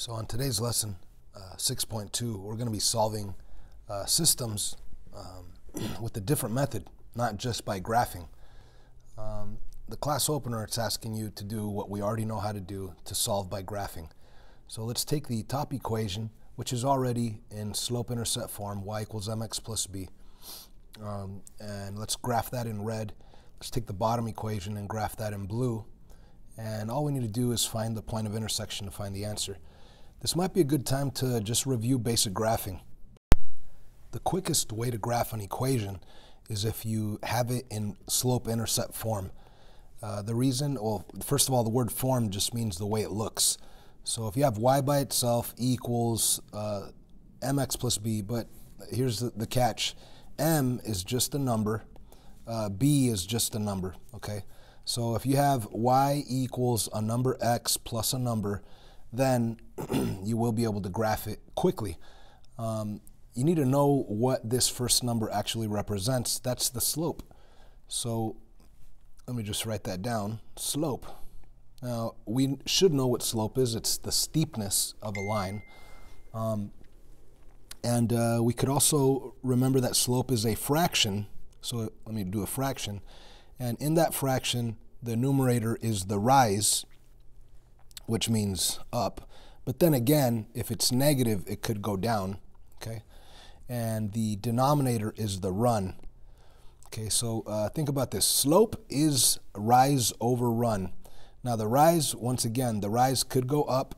So on today's lesson, uh, 6.2, we're going to be solving uh, systems um, with a different method, not just by graphing. Um, the class opener, it's asking you to do what we already know how to do to solve by graphing. So let's take the top equation, which is already in slope-intercept form, y equals mx plus b, um, and let's graph that in red. Let's take the bottom equation and graph that in blue. And all we need to do is find the point of intersection to find the answer. This might be a good time to just review basic graphing. The quickest way to graph an equation is if you have it in slope-intercept form. Uh, the reason, well, first of all, the word form just means the way it looks. So if you have y by itself equals uh, mx plus b, but here's the, the, catch. m is just a number, uh, b is just a number, okay? So if you have y equals a number x plus a number, then you will be able to graph it quickly. Um, you need to know what this first number actually represents. That's the slope. So let me just write that down. Slope. Now, we should know what slope is. It's the steepness of a line. Um, and uh, we could also remember that slope is a fraction. So let me do a fraction. And in that fraction, the numerator is the rise, which means up. But then again, if it's negative, it could go down, okay? And the denominator is the run. Okay, so uh, think about this. Slope is rise over run. Now the rise, once again, the rise could go up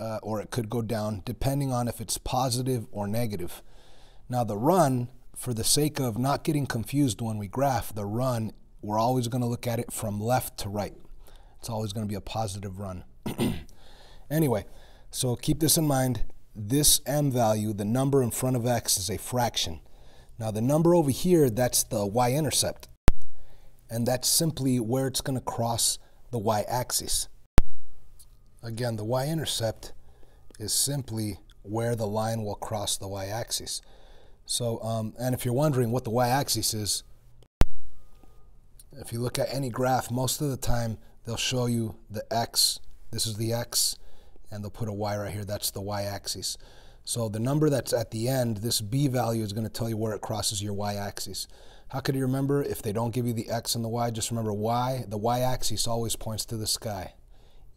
uh, or it could go down depending on if it's positive or negative. Now the run, for the sake of not getting confused when we graph, the run, we're always going to look at it from left to right. It's always going to be a positive run. anyway, so keep this in mind. This m value, the number in front of x, is a fraction. Now the number over here, that's the y-intercept. And that's simply where it's going to cross the y-axis. Again, the y-intercept is simply where the line will cross the y-axis. So, um, and if you're wondering what the y-axis is, if you look at any graph, most of the time they'll show you the x. This is the x, and they'll put a y right here. That's the y-axis. So the number that's at the end, this b value is going to tell you where it crosses your y-axis. How could you remember if they don't give you the x and the y? Just remember y. The y-axis always points to the sky.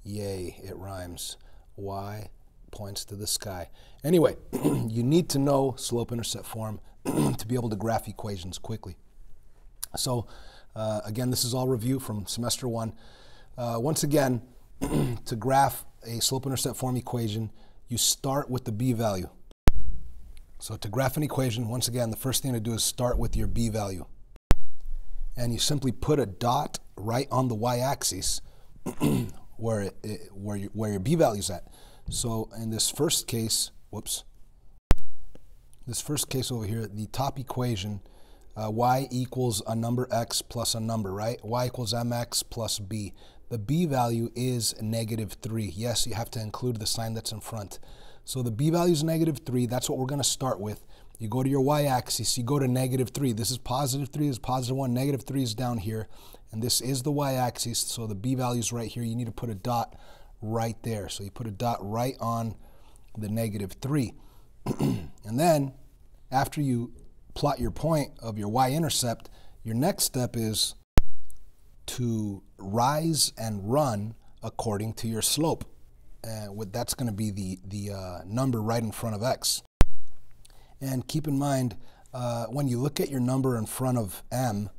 Yay, it rhymes. Y points to the sky. Anyway, you need to know slope-intercept form to be able to graph equations quickly. So uh, again, this is all review from semester one. Uh, once again, to graph a slope-intercept form equation, you start with the b value. So to graph an equation, once again, the first thing to do is start with your b value. And you simply put a dot right on the y-axis where, where, you, where your b value is at. So in this first case, whoops, this first case over here, the top equation, uh, y equals a number x plus a number, right? y equals mx plus b. The b value is negative 3. Yes, you have to include the sign that's in front. So the b value is negative 3. That's what we're going to start with. You go to your y-axis, you go to negative 3. This is positive 3, this is positive 1. Negative 3 is down here. And this is the y-axis, so the b value is right here. You need to put a dot right there. So you put a dot right on the negative 3. and then, after you plot your point of your y-intercept, your next step is to rise and run according to your slope. And that's going to be the, the uh, number right in front of x. And keep in mind, uh, when you look at your number in front of m,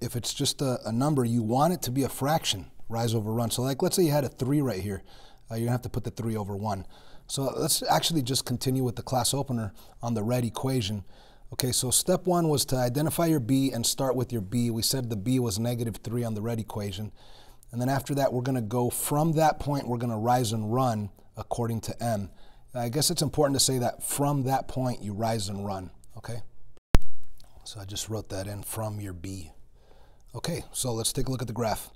if it's just a, a, number, you want it to be a fraction, rise over run. So like, let's say you had a 3 right here. Uh, you're going to have to put the 3 over 1. So let's actually just continue with the class opener on the red equation. Okay, so step one was to identify your b and start with your b. We said the b was negative 3 on the red equation. And then after that, we're going to go from that point, we're going to rise and run according to m. I guess it's important to say that from that point, you rise and run, okay? So I just wrote that in from your b. Okay, so let's take a look at the graph.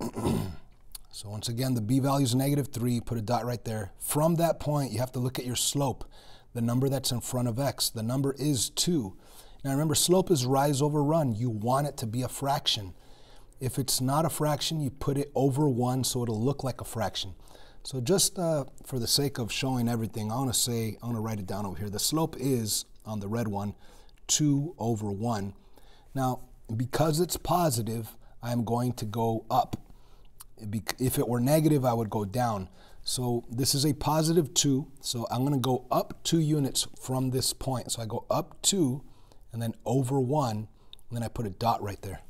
so once again, the b value is negative 3. Put a dot right there. From that point, you have to look at your slope the number that's in front of x. The number is 2. Now remember, slope is rise over run. You want it to be a fraction. If it's not a fraction, you put it over 1 so it'll look like a fraction. So just uh, for the sake of showing everything, I want to say, I want to write it down over here. The slope is, on the red one, 2 over 1. Now, because it's positive, I'm going to go up. If it were negative, I would go down. So this is a positive 2, so I'm going to go up 2 units from this point. So I go up 2 and then over 1, and then I put a dot right there.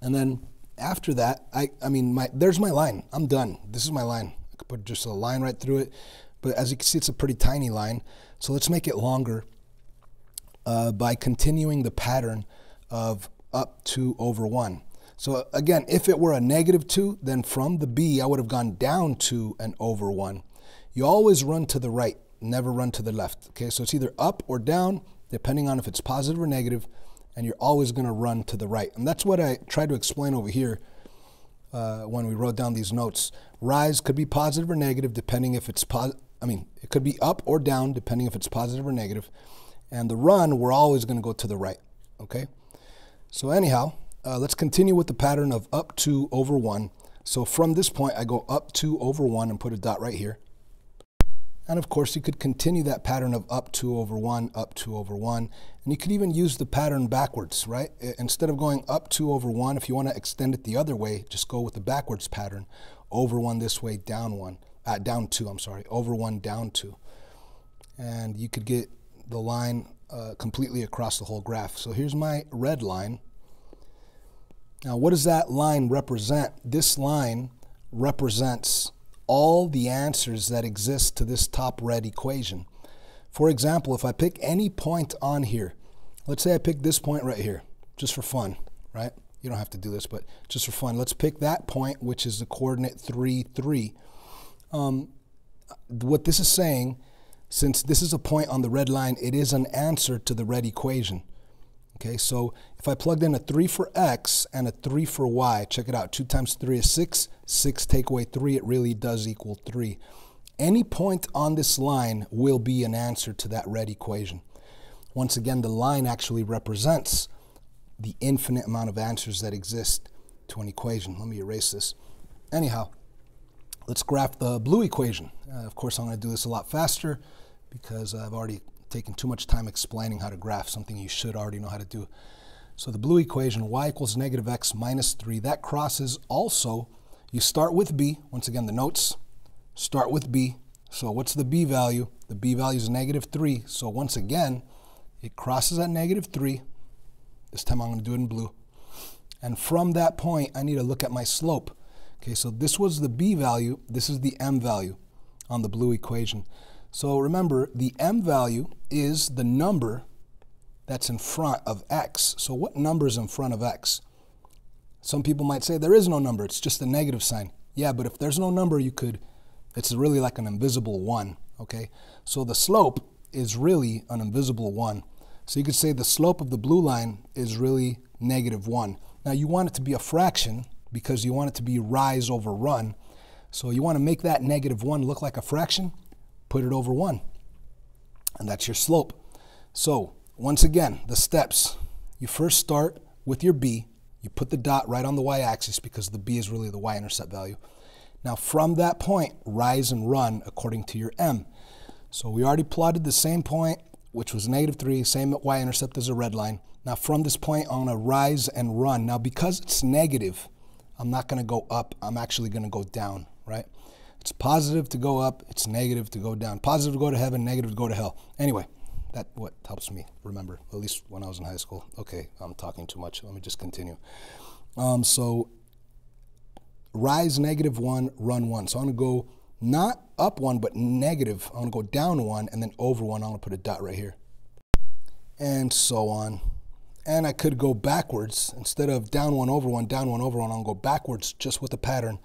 And then after that, I, I mean, my, there's my line. I'm done. This is my line. I could put just a line right through it. But as you can see, it's a pretty tiny line. So let's make it longer uh, by continuing the pattern of up 2 over 1. So again, if it were a negative 2, then from the B, I would have gone down 2 and over 1. You always run to the right, never run to the left. Okay, so it's either up or down, depending on if it's positive or negative, and you're always going to run to the right. And that's what I tried to explain over here uh, when we wrote down these notes. Rise could be positive or negative, depending if it's positive. I mean, it could be up or down, depending if it's positive or negative. And the run, we're always going to go to the right. Okay? So anyhow, uh, let's continue with the pattern of up 2 over 1. So from this point, I go up 2 over 1 and put a dot right here. And of course, you could continue that pattern of up 2 over 1, up 2 over 1. And you could even use the pattern backwards, right? Instead of going up 2 over 1, if you want to extend it the other way, just go with the backwards pattern. Over 1 this way, down 1. Uh, down 2, I'm sorry. Over 1, down 2. And you could get the line uh, completely across the whole graph. So here's my red line. Now, what does that line represent? This line represents all the answers that exist to this top red equation. For example, if I pick any point on here, let's say I pick this point right here, just for fun, right? You don't have to do this, but just for fun. Let's pick that point, which is the coordinate 3, 3. Um, what this is saying, since this is a point on the red line, it is an answer to the red equation. Okay, so if I plugged in a 3 for x and a 3 for y, check it out. 2 times 3 is 6. 6 take away 3, it really does equal 3. Any point on this line will be an answer to that red equation. Once again, the line actually represents the infinite amount of answers that exist to an equation. Let me erase this. Anyhow, let's graph the blue equation. Uh, of course, I'm going to do this a lot faster because I've already taking too much time explaining how to graph something you should already know how to do. So the blue equation, y equals negative x minus 3, that crosses also, you start with b, once again the notes, start with b. So what's the b value? The b value is negative 3. So once again, it crosses at negative 3. This time I'm going to do it in blue. And from that point, I need to look at my slope. Okay, so this was the b value. This is the m value on the blue equation. So remember, the m value is the number that's in front of x. So what number is in front of x? Some people might say there is no number, it's just a negative sign. Yeah, but if there's no number, you could, it's really like an invisible one, okay? So the slope is really an invisible one. So you could say the slope of the blue line is really negative one. Now you want it to be a fraction because you want it to be rise over run. So you want to make that negative one look like a fraction put it over 1. And that's your slope. So, once again, the steps. You first start with your b. You put the dot right on the y-axis because the b is really the y-intercept value. Now, from that point, rise and run according to your m. So we already plotted the same point, which was negative 3, same y-intercept as a red line. Now, from this point on a rise and run. Now, because it's negative, I'm not going to go up. I'm actually going to go down, right? It's positive to go up, it's negative to go down. Positive to go to heaven, negative to go to hell. Anyway, that what helps me remember, at least when I was in high school. Okay, I'm talking too much. Let me just continue. Um, so rise negative one, run one. So I'm gonna go not up one, but negative. I'm gonna go down one and then over one. I'm gonna put a dot right here. And so on. And I could go backwards. Instead of down one, over one, down one, over one, I'll go backwards just with the pattern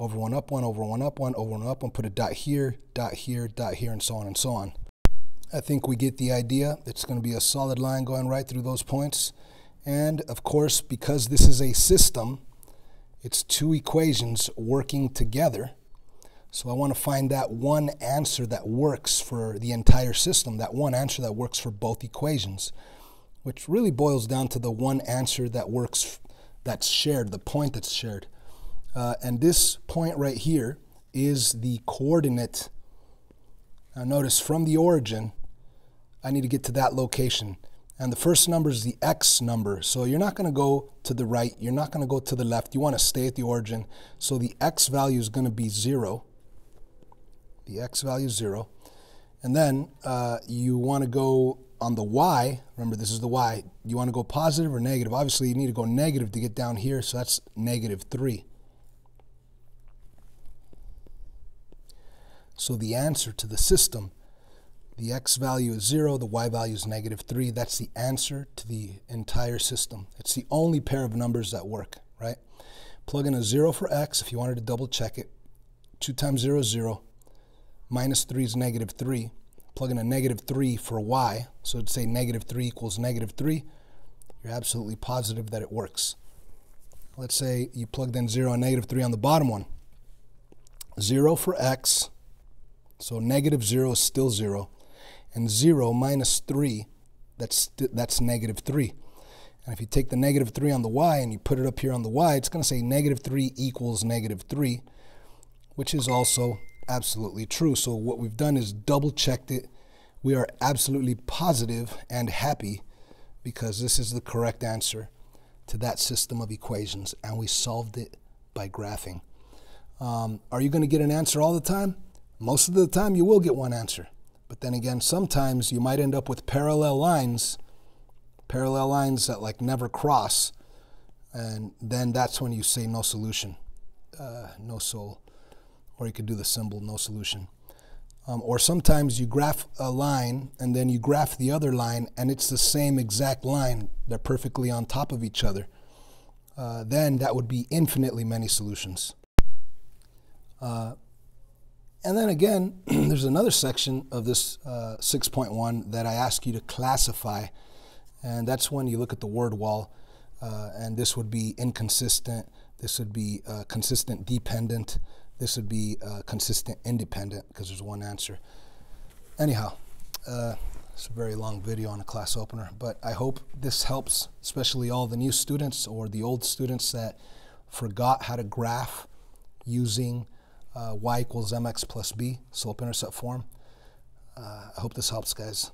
over one, up one, over one, up one, over one, up one, put a dot here, dot here, dot here, and so on and so on. I think we get the idea. It's going to be a solid line going right through those points. And of course, because this is a system, it's two equations working together. So I want to find that one answer that works for the entire system, that one answer that works for both equations, which really boils down to the one answer that works that's shared, the point that's shared. Uh, and this point right here is the coordinate. Now notice from the origin, I need to get to that location. And the first number is the x number. So you're not going to go to the right. You're not going to go to the left. You want to stay at the origin. So the x value is going to be 0. The x value is 0. And then uh, you want to go on the y. Remember, this is the y. You want to go positive or negative. Obviously, you need to go negative to get down here. So that's negative 3. So the answer to the system, the x value is 0, the y value is negative 3. That's the answer to the entire system. It's the only pair of numbers that work, right? Plug in a 0 for x if you wanted to double check it. 2 times 0 is 0. Minus 3 is negative 3. Plug in a negative 3 for y, so it'd say negative 3 equals negative 3. You're absolutely positive that it works. Let's say you plugged in 0 and negative 3 on the bottom one. 0 for x, so negative 0 is still 0. And 0 minus 3, that's, that's negative 3. And if you take the negative 3 on the y and you put it up here on the y, it's going to say negative 3 equals negative 3, which is also absolutely true. So what we've done is double checked it. We are absolutely positive and happy because this is the correct answer to that system of equations, and we solved it by graphing. Um, are you going to get an answer all the time? Most of the time, you will get one answer. But then again, sometimes you might end up with parallel lines, parallel lines that like never cross. And then that's when you say no solution, uh, no soul. Or you could do the symbol no solution. Um, or sometimes you graph a line and then you graph the other line and it's the same exact line. They're perfectly on top of each other. Uh, then that would be infinitely many solutions. Uh, and then again, there's another section of this uh, 6.1 that I ask you to classify. And that's when you look at the word wall. Uh, and this would be inconsistent. This would be uh, consistent dependent. This would be uh, consistent independent because there's one answer. Anyhow, uh, it's a very long video on a class opener. But I hope this helps, especially all the new students or the old students that forgot how to graph using uh, y equals mx plus b, slope intercept form. Uh, I hope this helps, guys.